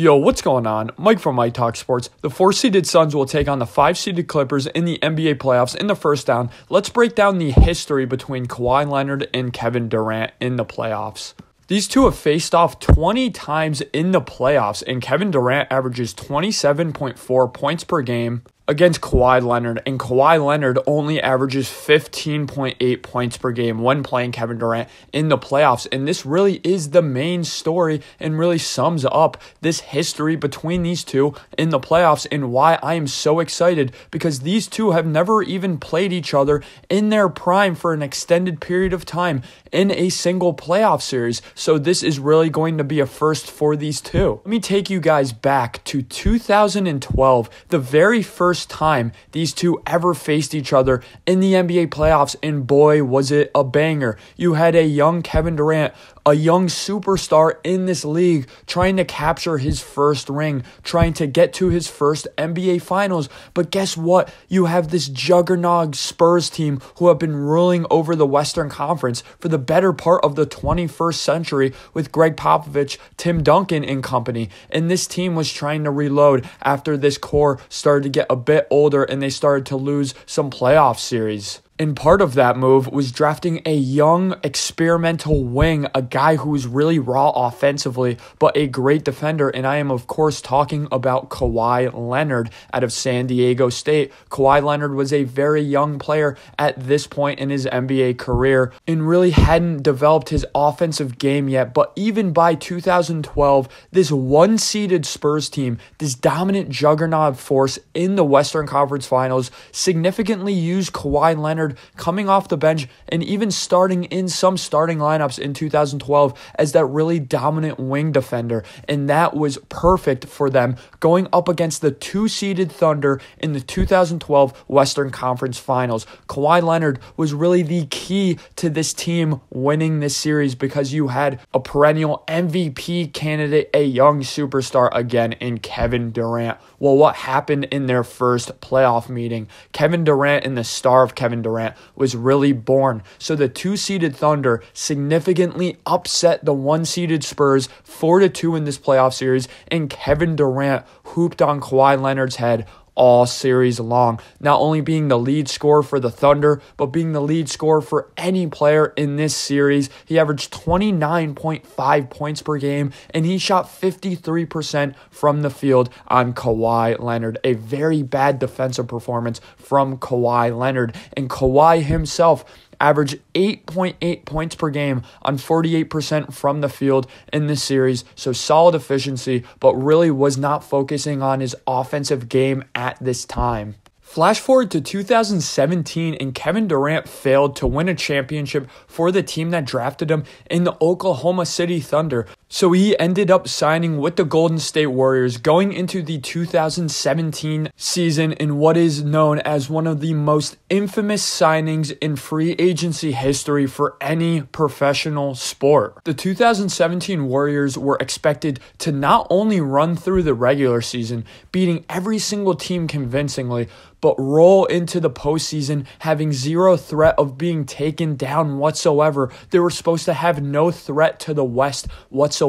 Yo, what's going on? Mike from Mike Talk Sports. The four seeded Suns will take on the five seeded Clippers in the NBA playoffs in the first down. Let's break down the history between Kawhi Leonard and Kevin Durant in the playoffs. These two have faced off 20 times in the playoffs, and Kevin Durant averages 27.4 points per game, against Kawhi Leonard, and Kawhi Leonard only averages 15.8 points per game when playing Kevin Durant in the playoffs. And this really is the main story and really sums up this history between these two in the playoffs and why I am so excited because these two have never even played each other in their prime for an extended period of time in a single playoff series. So this is really going to be a first for these two. Let me take you guys back to 2012, the very first first time these two ever faced each other in the NBA playoffs, and boy, was it a banger. You had a young Kevin Durant a young superstar in this league trying to capture his first ring, trying to get to his first NBA finals. But guess what? You have this juggernaut Spurs team who have been ruling over the Western Conference for the better part of the 21st century with Gregg Popovich, Tim Duncan, and company. And this team was trying to reload after this core started to get a bit older and they started to lose some playoff series. And part of that move was drafting a young experimental wing, a guy who was really raw offensively, but a great defender. And I am, of course, talking about Kawhi Leonard out of San Diego State. Kawhi Leonard was a very young player at this point in his NBA career and really hadn't developed his offensive game yet. But even by 2012, this one seeded Spurs team, this dominant juggernaut force in the Western Conference Finals, significantly used Kawhi Leonard coming off the bench and even starting in some starting lineups in 2012 as that really dominant wing defender. And that was perfect for them going up against the two seeded Thunder in the 2012 Western Conference Finals. Kawhi Leonard was really the key to this team winning this series because you had a perennial MVP candidate, a young superstar again in Kevin Durant. Well, what happened in their first playoff meeting? Kevin Durant and the star of Kevin Durant Durant was really born. So the two seeded Thunder significantly upset the one seeded Spurs 4 to 2 in this playoff series, and Kevin Durant hooped on Kawhi Leonard's head all series long. Not only being the lead scorer for the Thunder, but being the lead scorer for any player in this series. He averaged 29.5 points per game and he shot 53% from the field on Kawhi Leonard. A very bad defensive performance from Kawhi Leonard. And Kawhi himself averaged 8.8 points per game on 48% from the field in this series. So solid efficiency, but really was not focusing on his offensive game at this time. Flash forward to 2017, and Kevin Durant failed to win a championship for the team that drafted him in the Oklahoma City Thunder. So he ended up signing with the Golden State Warriors going into the 2017 season in what is known as one of the most infamous signings in free agency history for any professional sport. The 2017 Warriors were expected to not only run through the regular season, beating every single team convincingly, but roll into the postseason having zero threat of being taken down whatsoever. They were supposed to have no threat to the West whatsoever.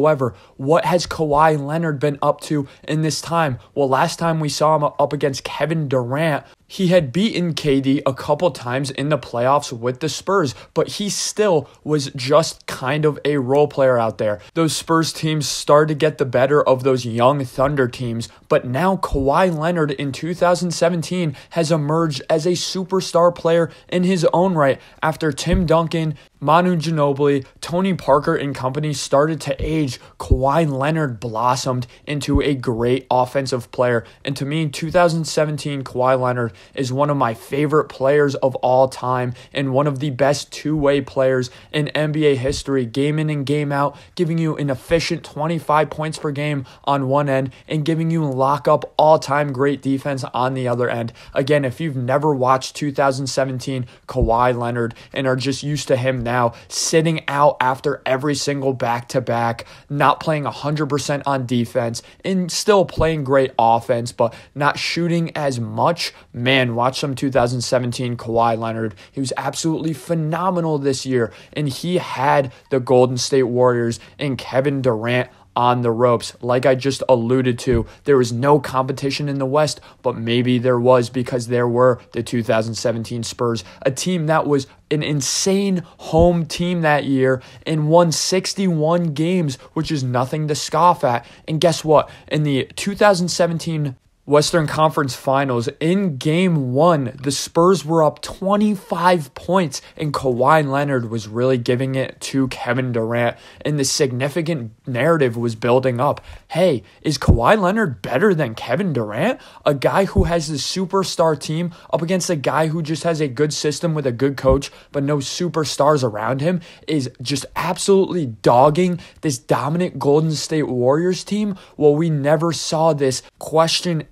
What has Kawhi Leonard been up to in this time? Well, last time we saw him up against Kevin Durant he had beaten KD a couple times in the playoffs with the Spurs, but he still was just kind of a role player out there. Those Spurs teams started to get the better of those young Thunder teams, but now Kawhi Leonard in 2017 has emerged as a superstar player in his own right after Tim Duncan Manu Ginobili, Tony Parker, and company started to age, Kawhi Leonard blossomed into a great offensive player. And to me, 2017 Kawhi Leonard is one of my favorite players of all time and one of the best two way players in NBA history, game in and game out, giving you an efficient 25 points per game on one end and giving you lock up all time great defense on the other end. Again, if you've never watched 2017 Kawhi Leonard and are just used to him now, now, sitting out after every single back to back, not playing 100% on defense, and still playing great offense, but not shooting as much. Man, watch some 2017 Kawhi Leonard. He was absolutely phenomenal this year, and he had the Golden State Warriors and Kevin Durant on the ropes. Like I just alluded to, there was no competition in the West, but maybe there was because there were the 2017 Spurs, a team that was an insane home team that year and won 61 games, which is nothing to scoff at. And guess what? In the 2017 Western Conference Finals. In game one, the Spurs were up 25 points, and Kawhi Leonard was really giving it to Kevin Durant. And the significant narrative was building up. Hey, is Kawhi Leonard better than Kevin Durant? A guy who has the superstar team up against a guy who just has a good system with a good coach, but no superstars around him, is just absolutely dogging this dominant Golden State Warriors team. Well, we never saw this question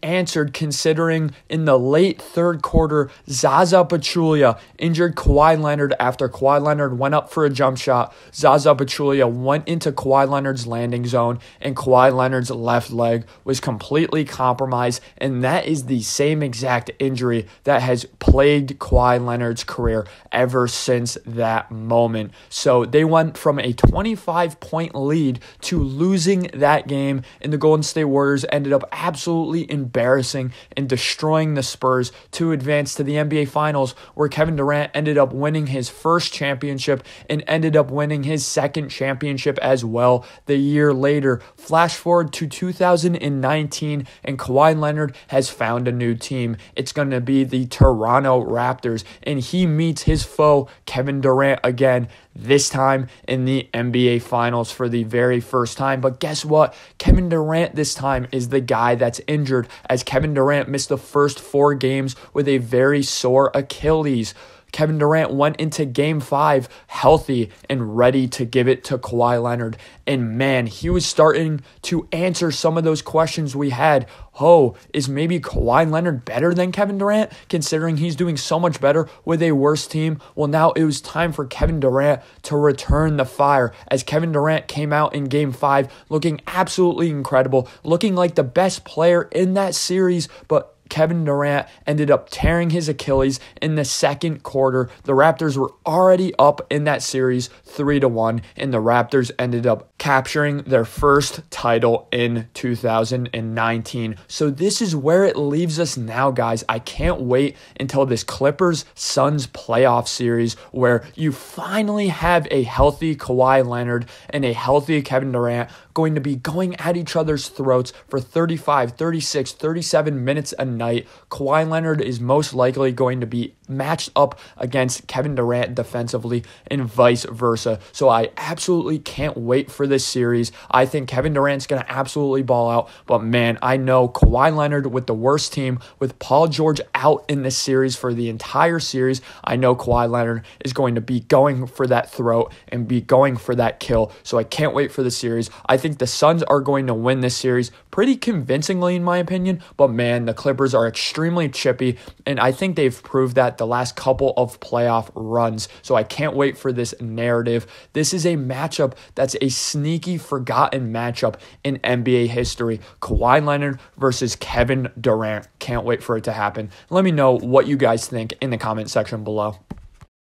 considering in the late third quarter, Zaza Pachulia injured Kawhi Leonard after Kawhi Leonard went up for a jump shot. Zaza Pachulia went into Kawhi Leonard's landing zone, and Kawhi Leonard's left leg was completely compromised. And that is the same exact injury that has plagued Kawhi Leonard's career ever since that moment. So they went from a 25 point lead to losing that game, and the Golden State Warriors ended up absolutely embarrassed embarrassing and destroying the Spurs to advance to the NBA Finals, where Kevin Durant ended up winning his first championship and ended up winning his second championship as well the year later. Flash forward to 2019, and Kawhi Leonard has found a new team. It's going to be the Toronto Raptors, and he meets his foe, Kevin Durant, again this time in the NBA Finals for the very first time. But guess what? Kevin Durant this time is the guy that's injured, as Kevin Durant missed the first four games with a very sore Achilles. Kevin Durant went into game five healthy and ready to give it to Kawhi Leonard. And man, he was starting to answer some of those questions we had. Oh, is maybe Kawhi Leonard better than Kevin Durant, considering he's doing so much better with a worse team? Well, now it was time for Kevin Durant to return the fire as Kevin Durant came out in game five looking absolutely incredible, looking like the best player in that series, but Kevin Durant ended up tearing his Achilles in the second quarter. The Raptors were already up in that series 3 to 1 and the Raptors ended up capturing their first title in 2019. So this is where it leaves us now guys. I can't wait until this Clippers Suns playoff series where you finally have a healthy Kawhi Leonard and a healthy Kevin Durant going to be going at each other's throats for 35, 36, 37 minutes a night. Kawhi Leonard is most likely going to be matched up against Kevin Durant defensively and vice versa. So I absolutely can't wait for this series. I think Kevin Durant's going to absolutely ball out, but man, I know Kawhi Leonard with the worst team, with Paul George out in this series for the entire series, I know Kawhi Leonard is going to be going for that throat and be going for that kill. So I can't wait for the series. I think the Suns are going to win this series pretty convincingly, in my opinion, but man, the Clippers are extremely chippy, and I think they've proved that the last couple of playoff runs. So I can't wait for this narrative. This is a matchup that's a sneaky, forgotten matchup in NBA history. Kawhi Leonard versus Kevin Durant. Can't wait for it to happen. Let me know what you guys think in the comment section below.